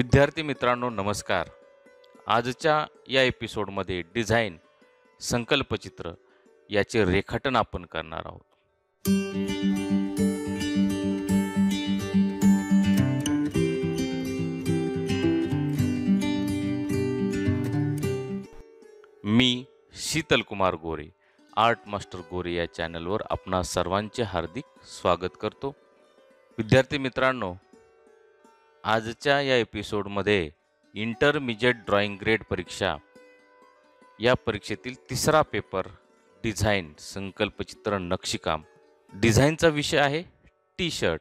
विद्यार्थी मित्रांनो नमस्कार. आजच्या या एपिसोडमध्ये डिझाईन संकल्पचित्र याचे रेखाटन आपण करणार आहोत. मी शीतल कुमार गोरे आर्ट मास्टर गोरे या चॅनलवर आपणा सर्वांचे हार्दिक स्वागत करतो. विद्यार्थी मित्रांनो आजच्या या एपिसोडमध्ये इंटरमिजिएट ड्रॉइंग ग्रेड परीक्षा. या परीक्षेतील तिसरा पेपर डिझाईन संकल्पचित्र नक्षीकाम डिझाईनचा विषय आहे टी शर्ट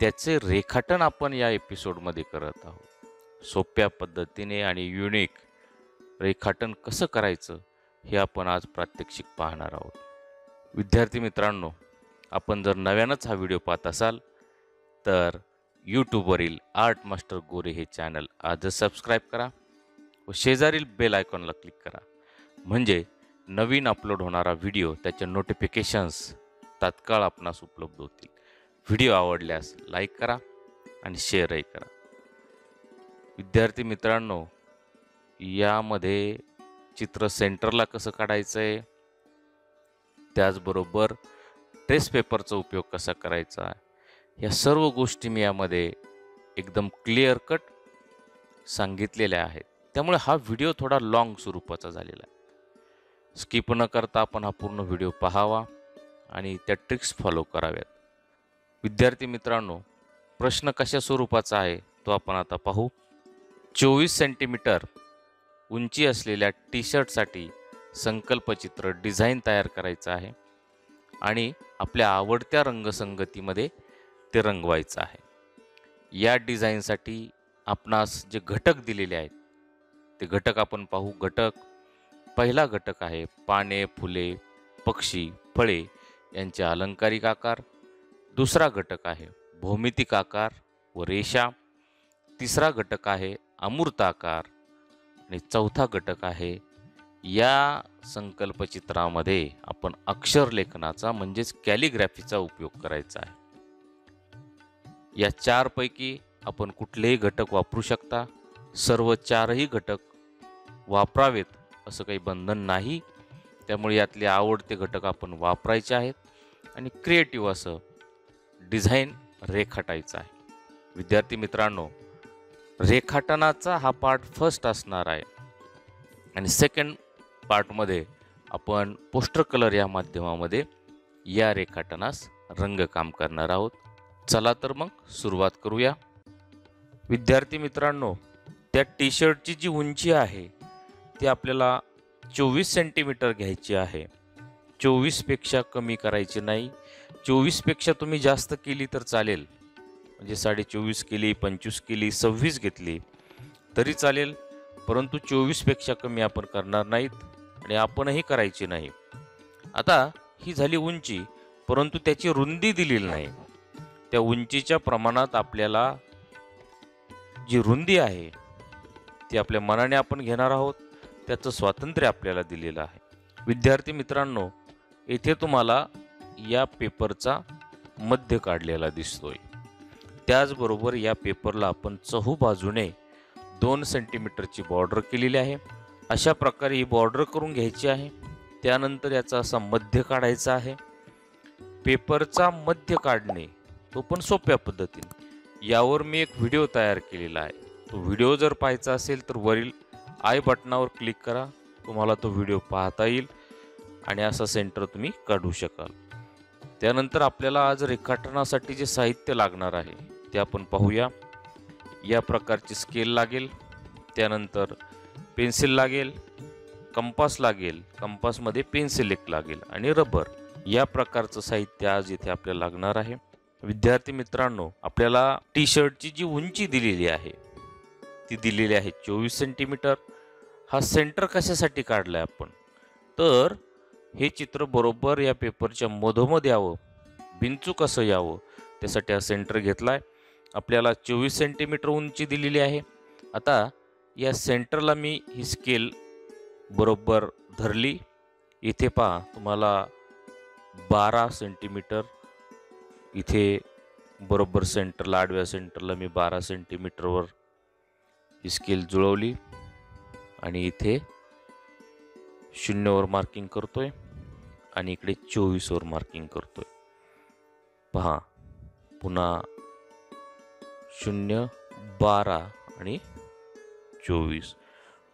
त्याचे रेखाटन आपण या एपिसोडमध्ये करत आहोत. सोप्या पद्धतीने आणि युनिक रेखाटन कसं करायचं हे आपण आज प्रात्यक्षिक पाहणार आहोत. विद्यार्थी मित्रांनो आपण जर नव्यानंच हा व्हिडिओ पाहत असाल तर यूट्यूबवरील आर्ट मास्टर गोरे हे चॅनल आजच सबस्क्राईब करा व शेजारील बेल आयकॉनला क्लिक करा. म्हणजे नवीन अपलोड होणारा व्हिडिओ त्याचे नोटिफिकेशन्स तात्काळ आपणास उपलब्ध होतील. व्हिडिओ आवडल्यास लाईक करा आणि शेअरही करा. विद्यार्थी मित्रांनो यामध्ये चित्र सेंटरला कसं काढायचं आहे त्याचबरोबर ट्रेस पेपरचा उपयोग कसा करायचा? या सर्व गोष्टी मी यामध्ये एकदम क्लिअर कट सांगितलेल्या आहेत. त्यामुळे हा व्हिडिओ थोडा लाँग स्वरूपाचा झालेला आहे. स्किप न करता आपण हा पूर्ण व्हिडिओ पाहावा आणि त्या ट्रिक्स फॉलो कराव्यात. विद्यार्थी मित्रांनो प्रश्न कशा स्वरूपाचा आहे तो आपण आता पाहू. चोवीस सेंटीमीटर उंची असलेल्या टी शर्टसाठी संकल्पचित्र डिझाईन तयार करायचं आहे. आणि आपल्या आवडत्या रंगसंगतीमध्ये ते रंगवायचं आहे. या डिझाईनसाठी आपणास जे घटक दिलेले आहेत ते घटक आपण पाहू. घटक पहिला घटक आहे पाने फुले पक्षी फळे यांचे अलंकारिक आकार. दुसरा घटक आहे भौमितिक आकार व रेषा. तिसरा घटक आहे अमूर्त आकार. आणि चौथा घटक आहे या संकल्पचित्रामध्ये आपण अक्षरलेखनाचा म्हणजेच कॅलिग्राफीचा उपयोग करायचा आहे. या चारपैकी आपण कुठलेही घटक वापरू शकता. सर्व चारही घटक वापरावेत असं काही बंधन नाही. त्यामुळे यातले आवडते घटक आपण वापरायचे आहेत आणि क्रिएटिव्ह असं डिझाईन रेखाटायचं आहे. विद्यार्थी मित्रांनो रेखाटनाचा हा पार्ट फर्स्ट असणार आहे. आणि सेकंड पार्टमध्ये आपण पोस्टर कलर या माध्यमामध्ये या रेखाटनास रंगकाम करणार आहोत. चला तर मग सुरुवात करूया. विद्यार्थी मित्रांनो त्या टी शर्टची जी उंची आहे ती आपल्याला चोवीस सेंटीमीटर घ्यायची आहे. चोवीसपेक्षा कमी करायची नाही. चोवीसपेक्षा तुम्ही जास्त केली तर चालेल. म्हणजे साडे चोवीस केली पंचवीस केली सव्वीस घेतली तरी चालेल. परंतु चोवीसपेक्षा कमी आपण करणार नाहीत आणि आपणही करायची नाही. आता ही झाली उंची परंतु त्याची रुंदी दिलेली नाही. त्या उंचीच्या प्रमाणात आपल्याला जी रुंदी आहे ती आपल्या मनाने आपण घेणार आहोत. त्याचं स्वातंत्र्य आपल्याला दिलेलं आहे. विद्यार्थी मित्रांनो येथे तुम्हाला या पेपरचा मध्य काढलेला दिसतोय. त्याचबरोबर या पेपरला आपण चहू बाजूने दोन सेंटीमीटरची बॉर्डर केलेली आहे. अशा प्रकारे ही बॉर्डर करून घ्यायची आहे. त्यानंतर याचा असा मध्य काढायचा आहे. पेपरचा मध्य काढणे तो पण सोप्या पद्धतीने. यावर मी एक व्हिडिओ तयार केलेला आहे. तो व्हिडिओ जर पाहायचा असेल तर वरील आय बटनावर क्लिक करा. तुम्हाला तो व्हिडिओ पाहता येईल आणि असा सेंटर तुम्ही काढू शकाल. त्यानंतर आपल्याला आज रेखाटनासाठी जे साहित्य लागणार आहे ते आपण पाहूया. या प्रकारची स्केल लागेल. त्यानंतर पेन्सिल लागेल कंपास लागेल कंपासमध्ये पेन्सिल एक लागेल आणि रबर या प्रकारचं साहित्य आज इथे आपल्याला लागणार आहे. विद्यार्थी मित्रांनो आपल्याला टी शर्टची जी उंची दिलेली आहे ती दिलेली आहे चोवीस सेंटीमीटर हा सेंटर कशासाठी काढला आहे आपण? तर हे चित्र बरोबर या पेपरच्या मधोमध यावं बिंचू कसं यावं त्यासाठी हा सेंटर घेतला आहे आपल्याला चोवीस सेंटीमीटर उंची दिलेली आहे. आता या सेंटरला मी ही स्केल बरोबर धरली. इथे पहा तुम्हाला बारा सेंटीमीटर इथे बरोबर सेंटरला आडव्या सेंटरला मी बारा सेंटीमीटरवर ही स्केल जुळवली. आणि इथे शून्यवर मार्किंग करतो आहे आणि इकडे चोवीसवर मार्किंग करतो आहे पहा पुन्हा शून्य बारा आणि चोवीस.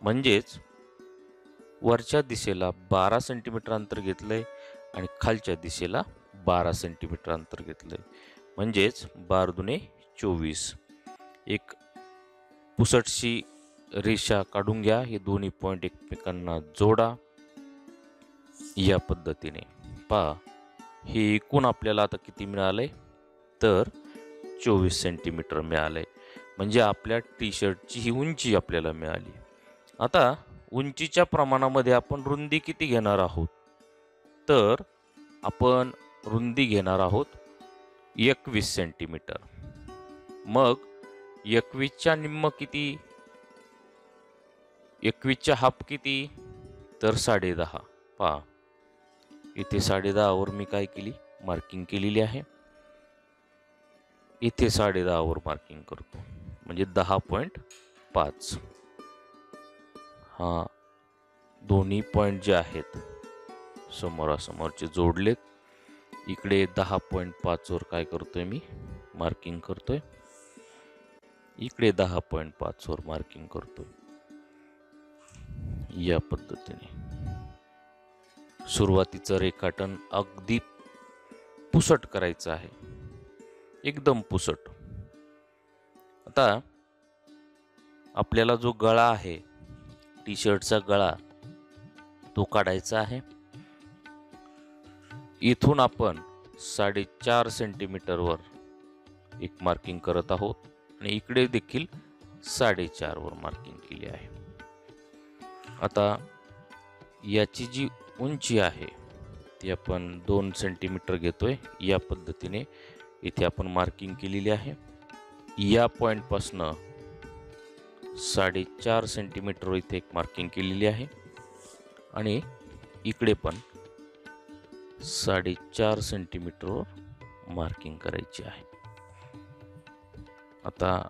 म्हणजेच वरच्या दिशेला बारा सेंटीमीटर अंतर घेतलं आहे आणि खालच्या दिशेला बारा सेंटीमीटर अंतर घेतलंय. म्हणजेच बार दुने चोवीस. एक पुसटशी रेषा काढून घ्या. हे दोन्ही पॉईंट एकमेकांना जोडा. या पद्धतीने. पहा हे एकूण आपल्याला आता किती मिळालंय? तर चोवीस सेंटीमीटर मिळालंय. म्हणजे आपल्या टी शर्टची ही उंची आपल्याला मिळाली. आता उंचीच्या प्रमाणामध्ये आपण रुंदी किती घेणार आहोत? तर आपण रुंदी घेणार आहोत एकवीस सेंटीमीटर. मग एकवीसच्या निम्म किती? एकवीसच्या हाफ किती? तर साडेदहा. पहा. इथे साडे दहावर मी काय केली? मार्किंग केलेली आहे. इथे साडे दहावर मार्किंग करतो. म्हणजे दहा पॉईंट पाच. हा. दोन्ही पॉईंट जे आहेत समोरासमोरचे जोडलेत इकडे दहा पॉईंट पाचवर काय करतोय मी? मार्किंग करतोय. इकडे दहा पॉईंट पाचवर मार्किंग करतोय. या पद्धतीने. सुरुवातीचं रेखाटन अगदी पुसट करायचं आहे. एकदम पुसट. आता आपल्याला जो गळा आहे टी शर्टचा गळा तो काढायचा आहे. इथून आपण साडेचार सेंटीमीटरवर एक मार्किंग करत आहोत आणि इकडे देखील साडेचारवर मार्किंग केली आहे. आता याची जी उंची आहे ती आपण दोन सेंटीमीटर घेतोय. या पद्धतीने इथे आपण मार्किंग केलेली आहे. या पॉईंटपासनं साडेचार सेंटीमीटर इथे एक मार्किंग केलेली आहे. आणि इकडे पण साडेचार सेंटीमीटरवर मार्किंग करायची आहे. आता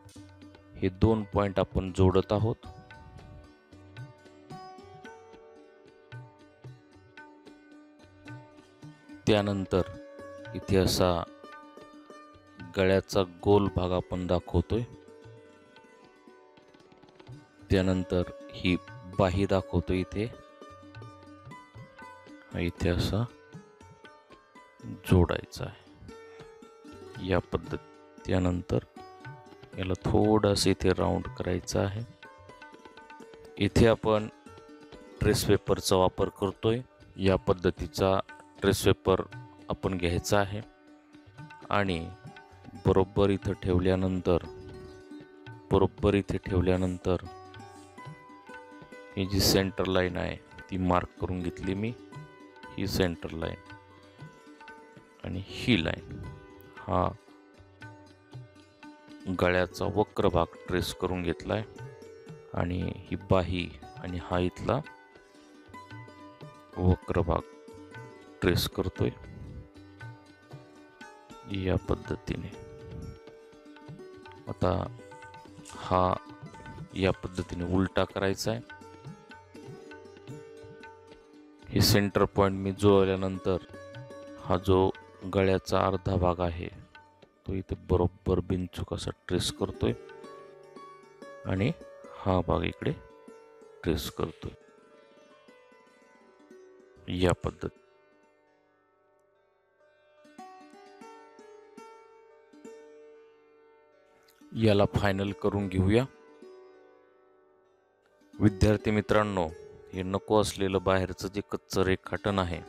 हे दोन पॉईंट आपण जोडत आहोत. त्यानंतर इथे असा गळ्याचा गोल भाग आपण दाखवतोय. त्यानंतर ही बाही दाखवतो इथे. इथे असा जोडायचं आहे. या पद्धत त्यानंतर याला थोडंसं इथे राऊंड करायचं आहे. इथे आपण ट्रेस पेपरचा वापर करतोय. या पद्धतीचा ट्रेस पेपर आपण घ्यायचा आहे. आणि बरोबर इथं ठेवल्यानंतर बरोबर इथे ठेवल्यानंतर ही जी सेंटर लाईन आहे ती मार्क करून घेतली मी. ही सेंटर लाईन आणि ही लाईन हा गळ्याचा वक्र भाग ट्रेस करून घेतलाय आणि ही बाही आणि हा इथला वक्र भाग ट्रेस करतोय. या पद्धतीने. आता हा या पद्धतीने उलटा करायचा आहे. हे सेंटर पॉइंट मी जुळवल्यानंतर हा जो गळ्याचा अर्धा भाग आहे. तो इथे बरोबर बिनचूक असा ट्रेस करतोय. आणि हा भाग इकडे ट्रेस करतोय. या पद्धत याला फायनल करून घेऊया. विद्यार्थी मित्रांनो हे नको असलेलं बाहेरचं जे कच्चं रेखाटन आहे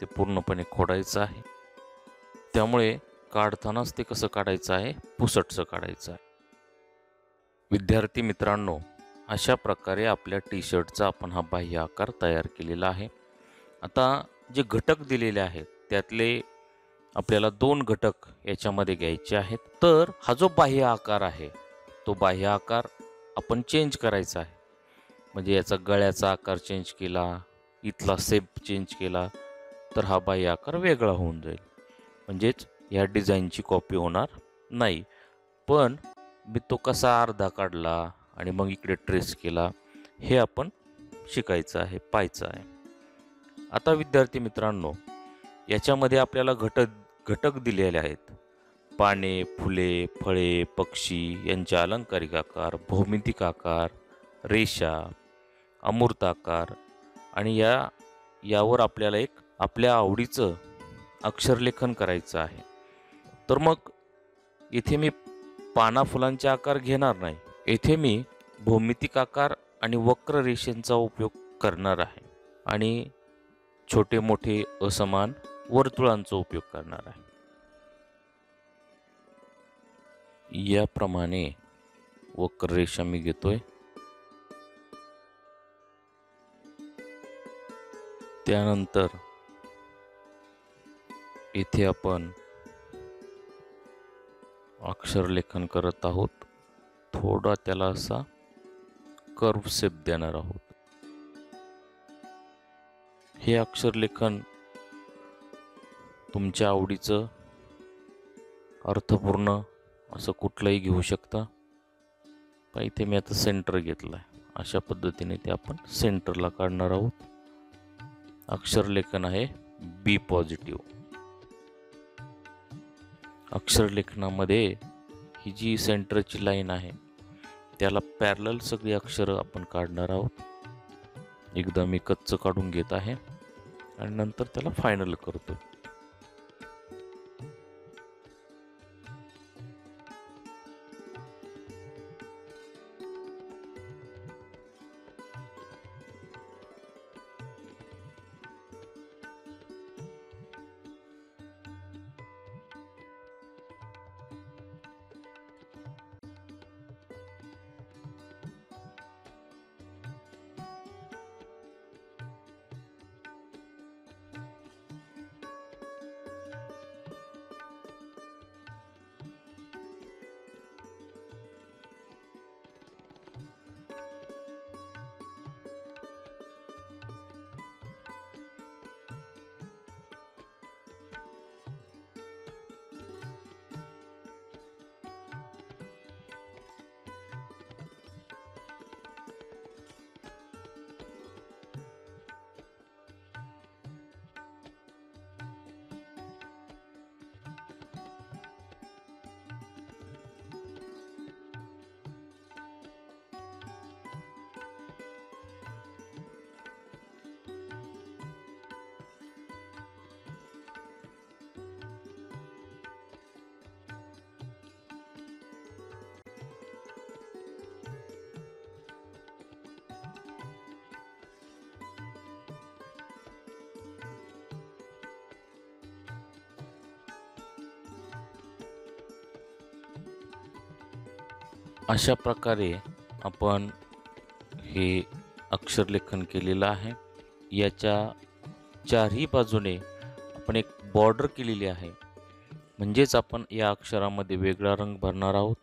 ते पूर्णपणे खोडायचं आहे. त्यामुळे काढतानाच ते कसं काढायचं आहे? पुसटचं काढायचं आहे. विद्यार्थी मित्रांनो अशा प्रकारे आपल्या टी शर्टचा आपण हा बाह्य आकार तयार केलेला आहे. आता जे घटक दिलेले आहेत त्यातले आपल्याला दोन घटक याच्यामध्ये घ्यायचे आहेत. तर हा जो बाह्य आकार आहे तो बाह्य आकार आपण चेंज करायचा आहे. म्हणजे याचा गळ्याचा आकार चेंज केला इथला सेप चेंज केला तर हा बाह्य आकार वेगळा होऊन जाईल. म्हणजेच ह्या डिझाईनची कॉपी होणार नाही. पण मी तो कसा अर्धा काढला आणि मग इकडे ट्रेस केला हे आपण शिकायचं आहे पाहायचं आहे. आता विद्यार्थी मित्रांनो याच्यामध्ये आपल्याला घटक घटक दिलेले आहेत. पाने फुले फळे पक्षी यांचे अलंकारिक आकार भौमितिक आकार रेषा अमूर्त आकार आणि या यावर आपल्याला एक आपल्या आवडीचं अक्षरलेखन करायचं आहे. तर मग इथे मी पाना फुलांचे आकार घेणार नाही. येथे मी भौमितिक आकार आणि वक्र रेषेंचा उपयोग करणार आहे. आणि छोटे मोठे असमान वर्तुळांचा उपयोग करणार आहे. याप्रमाणे वक्र रेषा मी घेतोय. त्यानंतर इथे आपण अक्षरलेखन करत आहोत. थोडा त्याला असा कर्व शेप देणार आहोत. हे अक्षरलेखन तुमच्या आवडीचं अर्थपूर्ण असं कुठलंही घेऊ शकता. पण इथे मी आता सेंटर घेतलं आहे अशा पद्धतीने ते आपण सेंटरला काढणार आहोत. अक्षरलेखन आहे बी पॉझिटिव्ह अक्षरलेखनामध्ये ही जी सेंटरची लाईन आहे त्याला पॅरल सगळी अक्षरं आपण काढणार आहोत. एकदा मी कच्चं काढून घेत आहे आणि नंतर त्याला फायनल करतो. अशा प्रकारे आपण हे अक्षरलेखन केलेलं आहे. याच्या चारही बाजूने आपण एक बॉर्डर केलेली आहे. म्हणजेच आपण या अक्षरामध्ये वेगळा रंग भरणार आहोत.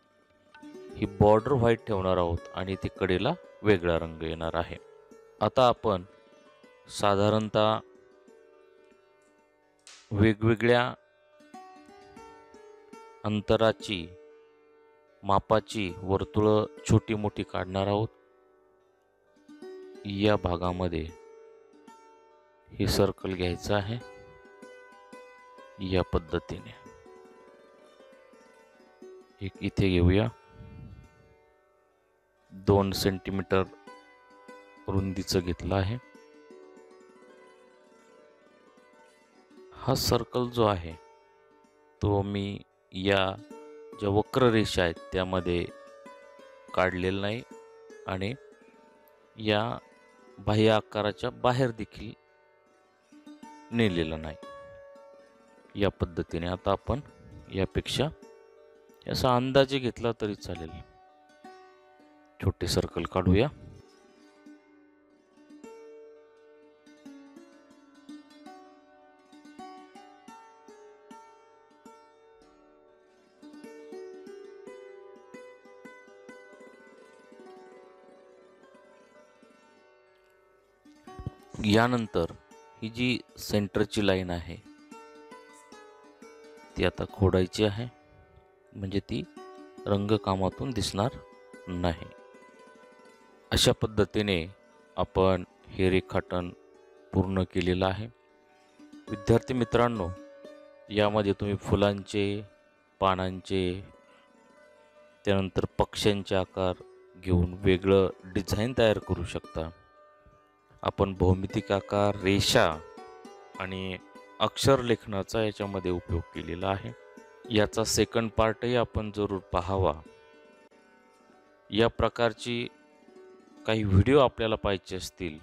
ही बॉर्डर व्हाईट ठेवणार आहोत आणि ती कडेला वेगळा रंग येणार आहे. आता आपण साधारणतः वेगवेगळ्या अंतराची मापाची वर्तुळं छोटी मोठी काढणार आहोत. या भागामध्ये हे सर्कल घ्यायचं आहे. या पद्धतीने. एक इथे घेऊया. दोन सेंटीमीटर रुंदीचं घेतलं आहे. हा सर्कल जो आहे तो मी या ज्या वक्र रेषा आहेत त्यामध्ये काढलेलं नाही आणि या बाह्य आकाराच्या बाहेर देखील नेलेलं नाही. या पद्धतीने आता आपण यापेक्षा असा अंदाजे घेतला तरी चालेल. छोटे सर्कल काढूया. यानंतर ही जी सेंटरची लाईन आहे ती आता खोडायची आहे. म्हणजे ती रंगकामातून दिसणार नाही. अशा पद्धतीने आपण हे रेखाटन पूर्ण केलेलं आहे. विद्यार्थी मित्रांनो यामध्ये तुम्ही फुलांचे पानांचे त्यानंतर पक्ष्यांचे आकार घेऊन वेगळं डिझाईन तयार करू शकता. आपण भौमितिक आकार रेषा आणि अक्षर लेखनाचा याच्यामध्ये उपयोग केलेला आहे. याचा सेकंड पार्टही आपण जरूर पाहावा. या प्रकारची काही व्हिडिओ आपल्याला पाहिजे असतील.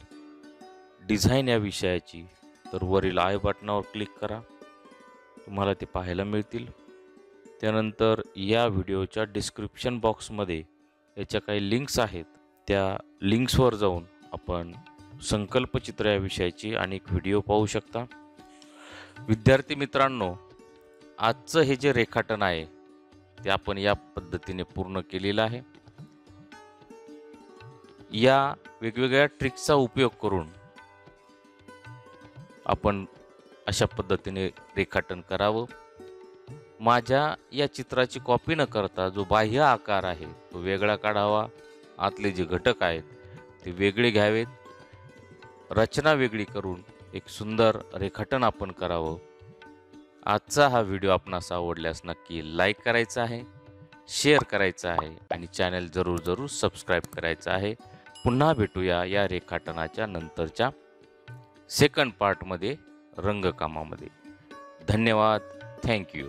डिझाईन या विषयाची. तर वरील आय बटनावर क्लिक करा. तुम्हाला ते पाहायला मिळतील. त्यानंतर या व्हिडिओच्या डिस्क्रिप्शन बॉक्समध्ये याच्या काही लिंक्स आहेत. त्या लिंक्सवर जाऊन आपण संकल्पचित्र या विषयाची अनेक व्हिडिओ पाहू शकता. विद्यार्थी मित्रांनो आजचं हे जे रेखाटन आहे ते आपण या पद्धतीने पूर्ण केलेलं आहे. या वेगवेगळ्या ट्रिक्सचा उपयोग करून आपण अशा पद्धतीने रेखाटन करावं. माझ्या या चित्राची कॉपी न करता जो बाह्य आकार आहे तो वेगळा काढावा. आतले जे घटक आहेत ते वेगळे घ्यावेत. रचना वेगळी करून एक सुंदर रेखाटन आपण करावं. आजचा हा व्हिडिओ आपणास आवडल्यास नक्की लाईक करायचा आहे शेअर करायचा आहे आणि चॅनल जरूर जरूर सबस्क्राईब करायचं आहे. पुन्हा भेटूया या रेखाटनाच्या नंतरच्या सेकंड पार्टमध्ये रंगकामामध्ये. धन्यवाद. थँक्यू